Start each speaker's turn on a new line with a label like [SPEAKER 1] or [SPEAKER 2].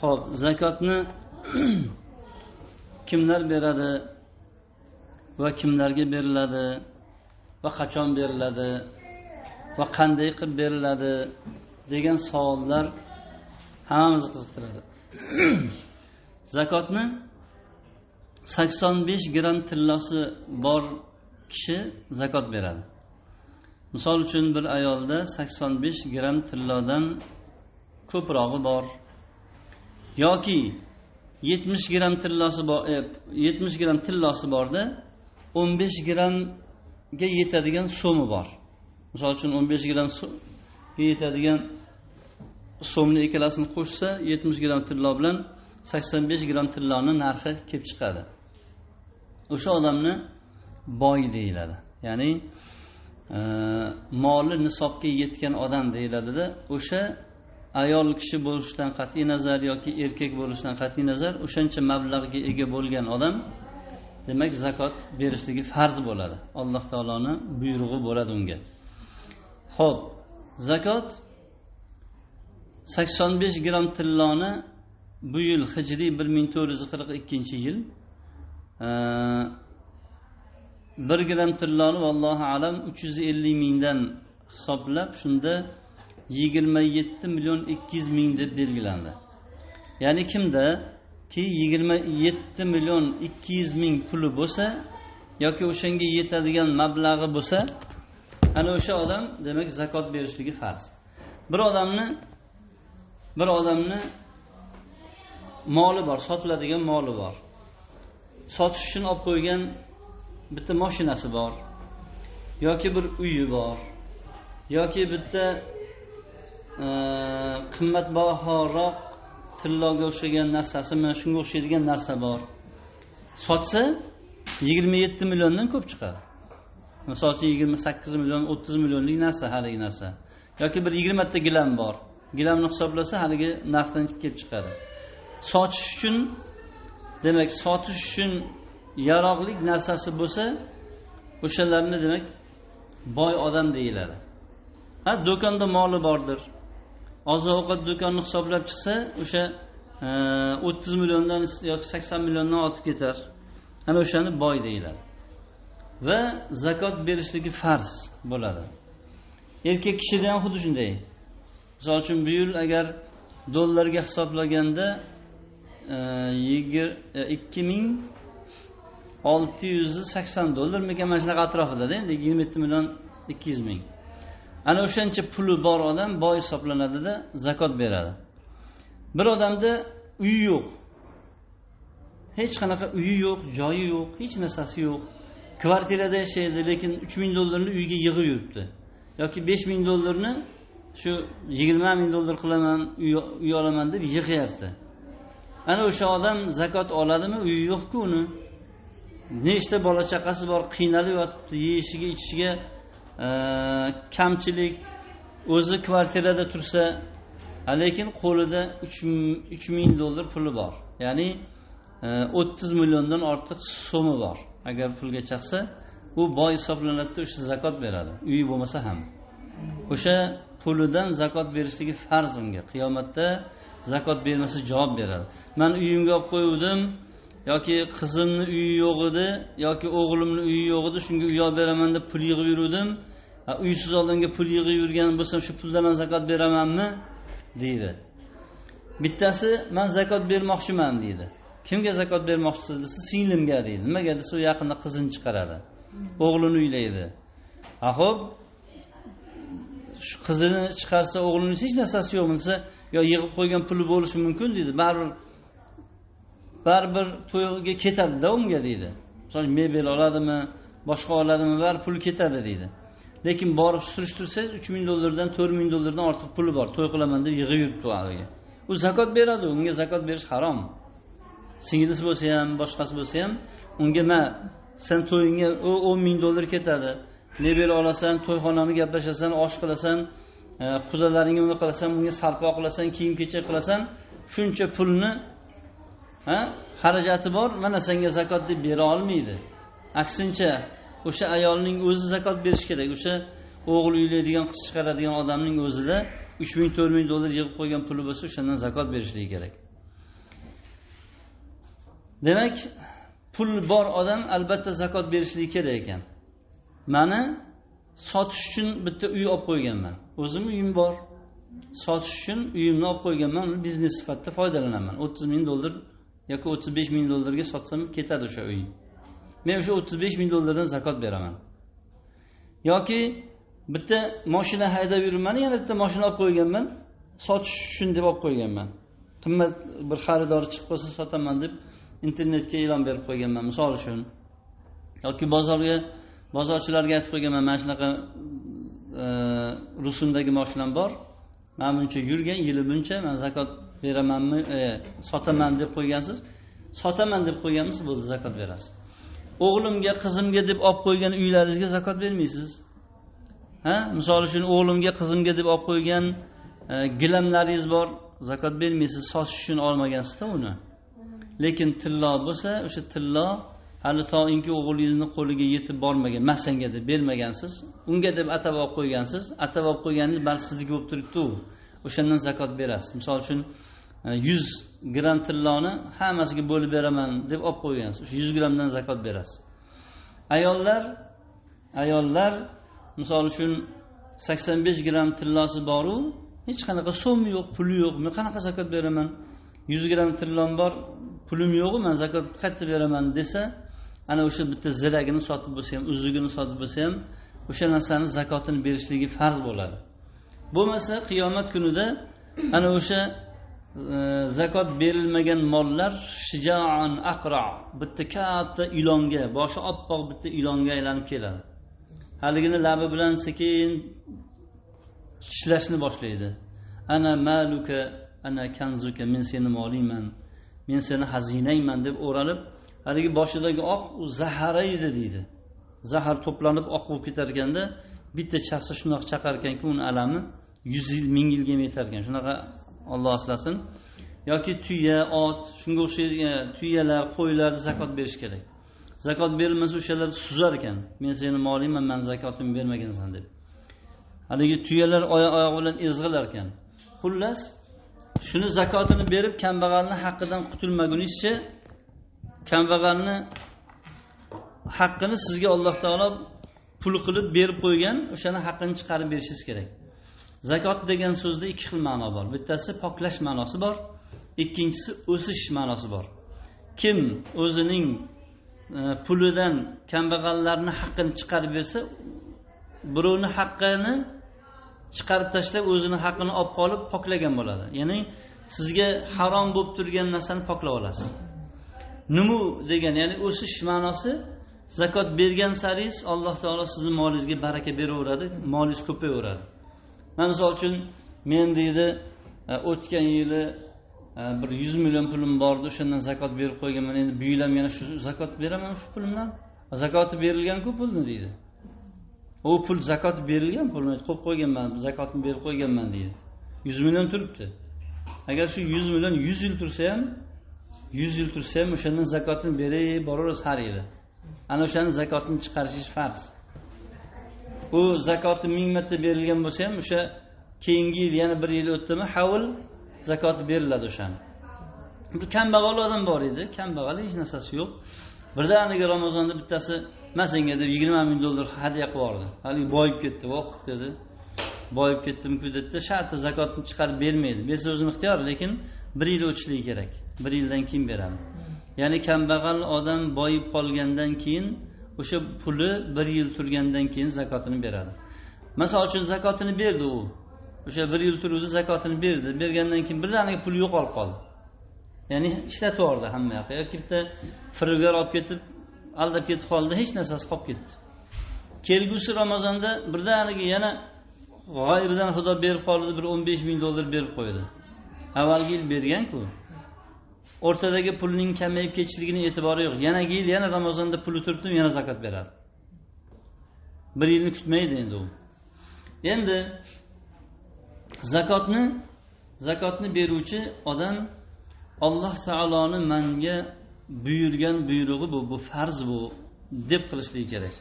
[SPEAKER 1] ho'p zakotni kimlar beradi va kimlarga beriladi va qachon beriladi va qanday qilib beriladi degan savollar hammamizni qiziqtiradi. Zakotni sakson besh gramm tillasi bor kishi zakot beradi. Misol uchun bir ayolda sakson besh gramm tillodan ko'prog'i bor. Yoki yetmish gramm tillosi bor e, yetmish gramm tillosi borda o'n besh grammga yetadigan so'mi bor. Misol uchun o'n besh grammga yetadigan so'mni ikkalasini qo'shsa yetmish gramm tillo bilan sakson besh gramm tilloni narxi kelib chiqadi. O'sha odamni boy deyiladi. Ya'ni e, moli nisobga yetgan odam deyiladida o'sha ayol kishi bo'lishidan qat'iy nazar yoki erkak bo'lishidan qat'iy nazar o'shancha mablag'ga ega bo'lgan odam demak zakot berishligi farz bo'ladi. Alloh taoloni buyrug'i bo'ladi unga. Ho'p zakot sakson besh gramm tilloni bu yil hijriy bir ming to'rt yuz qirq ikkinchi yil bir gramm tilloni vallohu alam uch yuz ellik mingdan hisoblab shunda yigirma yetti million ikki yuz ming deb belgilandi. Ya'ni kimda ki yigirma yetti million ikki yuz ming puli bo'lsa yoki o'shanga yetadigan mablag'i bo'lsa ana o'sha odam demak zakot berishligi farz. Bir odamni bir odamni moli bor sotiladigan moli bor. Sotish uchun olib qo'ygan bitta moshinasi bor yoki bir uyi bor yoki bitta qimmatbahoroq tilloga o'xshagan narsasi mana shunga o'xshaydigan narsa bor. Sotsa yigirma yetti milliondan ko'p chiqadi. Misol uchun yigirma sakkiz million o'ttiz millionlik narsa haligi narsa. Yoki bir yigirmata gilam bor. Gilamni hisoblasa haligi narxdan kelib chiqadi. Sotish uchun demak sotish uchun yaroqlik narsasi bo'lsa o'shalarni demak boy odam deyiladi. Ha do'konda moli bordir. Oziq ovqat do'konini hisoblab chiqsa o'sha e, o'ttiz milliondan yoki sakson milliondan ortib ketar. Ana o'shani boy deyiladi. Va zakot berishligi farz bo'ladi. Erkak kishida ham xuddi shunday. Misol uchun bu yil agar dollarga hisoblaganda e, e, ikki ming olti yuz sakson dollarmikan mana shunaqa atrofidada endi yigirma yetti million ikki yuz ming. Ana o'shancha puli bor odam boy hisoblanadida zakot beradi. Bir odamda uyi yo'q. Hech qanaqa uyi yo'q joyi yo'q hech narsasi yo'q. Kvartirada yashaydi lekin uch ming dollarni uyiga yig'ib yuribdi. Yoki besh ming dollarni shu yigirma ming dollar qilaman uy olaman deb yig'yapti. Ana o'sha odam zakot oladimi? Uyi yo'qku uni. Nechta bola chaqasi bor qiynalib yotibdi yeyishiga ichishiga kamchilik o'zi kvartirada tursa lekin qo'lida uch ming dollar puli bor. Ya'ni e, o'ttiz milliondan ortiq so'mi bor. Agar pulga chaqsa u boy hisoblanadida o'sha zakot beradi. Uyi bo'lmasa ham. O'sha pulidan zakot berishligi farz unga. Qiyomatda zakot bermasa javob beradi. Man uyimga olib qo'yuvdim yoki qizimni uyi yo'q edi yoki o'g'limni uyi yo'q edi shunga uy olib beraman deb pul yig'ib yuruvdim. Uysiz odamga pul yig'ib yurgan bo'lsam shu puldan ham zakot beramanmi? Deydi. Bittasi man zakot bermoqchiman deydi. Kimga zakot bermoqchisiz? desa singlimga deydi. Nimaga? desa u yaqinda qizini chiqaradi. O'g'lini uylaydi. A ho'p. Shu qizini chiqarsa o'g'lini hech narsasi yo'qmi desa yo yig'ib qo'ygan puli bo'lishi mumkin deydi. Baribir baribir to'yga ketadida unga deydi. Misol mebel oladimi boshqa oladimi baribir pul ketadi deydi. Lekin borib surishtirsangiz uch ming dollardan to'rt ming dollardan ortiq puli bor. To'y qilaman deb yig'ib yuribdi haligi. U zakot beradi unga zakot berish harom. Singlisi bo'lsa ham boshqasi bo'lsa ham unga ma sen to'yingga u o'n ming dollar ketadi. Mebel olasan to'yxonani gaplashasan osh qilasan e, qudalaringga uni qilasan unga sarpo qilasan kiyim kechak qilasan shuncha pulni ha? Xarajati bor mana senga zakot deb bera olmaydi. Aksincha o'sha ayolning o'zi zakot berishi kerak. O'sha o'g'il uylaydigan qiz chiqaradigan odamning o'zida uch ming to'rt ming dollar yig'ib qo'ygan puli bo'lsa o'shandan zakot berishligi kerak. Demak pul bor odam albatta zakot berishligi kerak ekan. Mani sotish uchun bitta uy olib qo'yganman. O'zimni uyim bor. Sotish uchun uyimni olib qo'yganman. Uni biznes sifatida foydalanaman. o'ttiz ming dollar yoki o'ttiz besh ming dollarga sotsam ketadi o'sha uy. Men o'sha o'ttiz besh ming dollardan zakot beraman. Yoki bitta moshina haydab yuribman yana bitta moshina olib qo'yganman sotish uchun deb olib qo'yganman. Qimmat bir xaridor chiqib qolsa sotaman deb internetga e'lon berib qo'yganman misol uchun. Yoki bozorga bozorchilarga aytib qo'yganman mana shunaqa e, rusumdagi moshinam bor mana buncha yurgan yili buncha man zakot beramanmi? E, sotaman deb qo'ygansiz. Sotaman deb qo'yganmisiz bo'ldi zakot berasiz. O'g'limga qizimga deb olib qo'ygan uylaringizga zakot bermaysiz. Ha? Misol uchun o'g'limga qizimga deb olib qo'ygan e, gilamlaringiz bor zakot bermaysiz. Sotish uchun olmagansizda uni. Lekin tillo bo'lsa o'sha tillo hali toinki o'g'lingizni qo'liga yetib bormagan masanga deb bermagansiz. Unga deb atab olib qo'ygansiz. Atab olib qo'yganingiz baribir sizniki bo'lib turibdi u o'shandan zakot berasiz. Misol uchun e, yuz gramm tilloni hammasiga bo'lib beraman deb olib qo'ygansiz. O'sha yuz grammdan zakot berasiz. Ayollar ayollar misol uchun sakson besh gramm tillosi boru hech qanaqa so'mi yo'q puli yo'q men qanaqa zakot beraman? Yuz gramm tillom bor pulim yo'qu man zakot qayerda beraman desa ana o'sha bitta ziragini sotib bo'lsa ham uzugini sotib bo'lsa ham o'sha narsani zakotini berishligi farz bo'ladi. Bo'lmasa qiyomat kunida ana o'sha e, zakot berilmagan mollar shijoan aqro bitta katta ilonga boshi oppoq bitta ilonga aylanib keladi. Haligini labi bilan sekin tishlashni boshlaydi. Ana maluka ana kanzuka men seni molingman men seni xazinangman deb o'ralib haligi boshidagi oq u zahar edi deydi. Zahar to'planib oq bo'lib ketar ekanda bitta shaxsni shundoq chaqar ekanki uni alami yuz yil ming yilga ham yetar ekan shunaqa olloh asrasin. Yoki tuya ot shunga o'xshaydigan tuyalar qo'ylarni zakot berish kerak. Zakot berilmasa o'shalar suzar ekan men seni molingman man zakotimni bermagansan deb. Haligi tuyalar oyoq oyog'i bilan ezg'ilar ekan xullas shuni zakotini berib kambag'alni haqqidan qutulmagunizcha kambag'alni haqqini sizga alloh taolo pul qilib berib qo'ygan o'shani haqqini chiqarib berishingiz kerak. Zakot degan so'zda ikki xil ma'no bor. Bittasi poklash ma'nosi bor ikkinchisi o'sish ma'nosi bor. Kim o'zining e, pulidan kambag'allarni haqqini chiqarib bersa birovni haqqini chiqarib tashlab o'zini haqqini olib qolib poklagan bo'ladi. Ya'ni sizga harom bo'lib turgan narsani poklab olasiz. Numu degan ya'ni o'sish ma'nosi zakot bergan saringiz alloh taolo sizni molingizga baraka beraveradi molingiz ko'payaveradi man misol uchun men deydi e, o'tgan yili e, bir yuz million pulim bor edi o'shandan zakot berib qo'yganman endi bu yil ham yana shu zakot beraman shu pulimdan. E, zakoti berilganku pulni deydi. U pul zakot berilgan pulni qo'yib qo'yganman zakotni berib qo'yganman deydi. Yuz million turibdi. Agar shu yuz million yuz yil tursa ham yuz yil tursa ham o'shandan zakotini berib boraverasiz har yili. Ana o'shani zakotini chiqarishingiz farz. U zakoti ming marta berilgan bo'lsa ham o'sha keyingi yil yana bir yil o'tdimi havl zakoti beriladi o'shani. Bir kambag'al odam bor edi. Kambag'al hech narsasi yo'q. Birdaniga ramazonda bittasi man senga deb yigirma ming dollar hadya qilib yubordi. Haligi boyib ketdi voh dedi. Boyib ketdimku dedida shartta zakotni chiqarib bermaydi. Bersa o'zini ixtiyori lekin bir yil o'tishligi kerak. Bir yildan keyin beradi. Ya'ni kambag'al odam boyib qolgandan keyin o'sha puli bir yil turgandan keyin zakotini beradi. Misol uchun zakotini berdi u. O'sha bir yil turuvdi zakotini berdi. Bergandan keyin birdaniga puli yo'qolib qoldi. Ya'ni ishlatib yubordi hamma yoqqa. Yoki bitta firibgar olib ketib aldab ketib qoldi hech narsasi qolib ketdi. Kelgusi ramazonda birdaniga yana g'oyibidan xudo berib qoldi bir o'n besh ming dollar berib qo'ydi. Avvalgi yil berganku. O'rtadagi pulning kamayib ketishligini e'tibori yo'q. Yanagi yil yana ramazonda puli turibdi yana zakot beradi. Bir yilni kutmaydi endi u. Endi zakotni zakotni beruvchi odam alloh taoloni manga buyurgan buyrug'i bu bu farz bu deb qilishligi kerak.